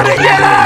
out of here!